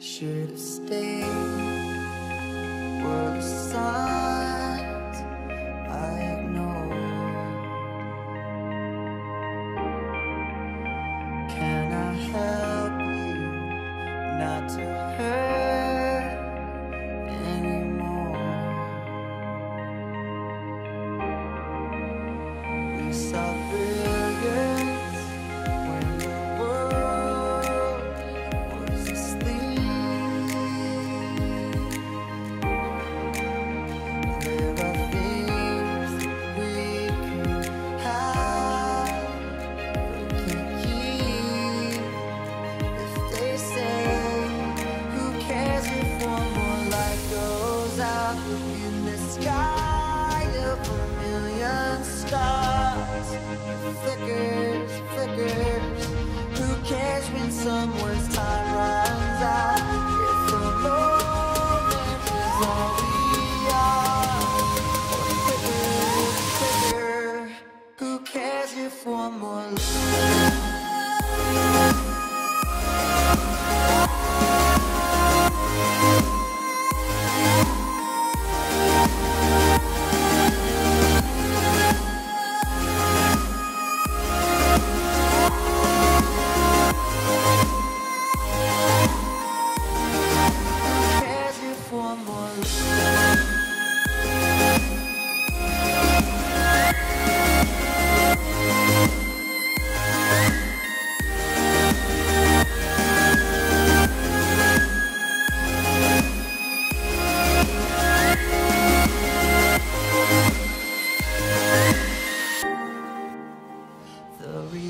Should have stayed. Were the. in the sky of a million stars. Flickers, flickers. Who cares when someone's time runs out? If moment is all we are. Who cares if one more?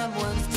someone's